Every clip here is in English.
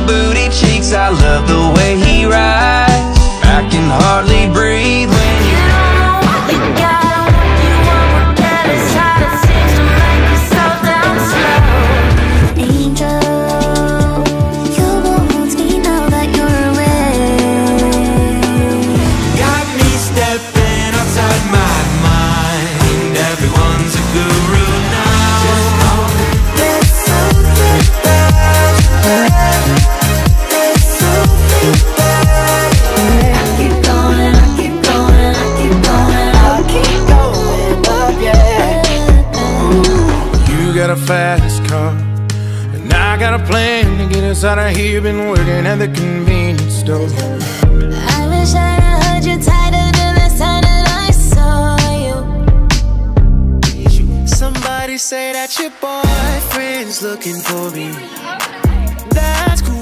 booty cheeks. I love the got a fast car, and I got a plan to get us out of here. Been working at the convenience store. I wish I heard you tighter the last time that I saw you. Somebody say that your boyfriend's looking for me. That's cool.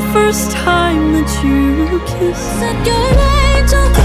the first time that you kissed. That good angel.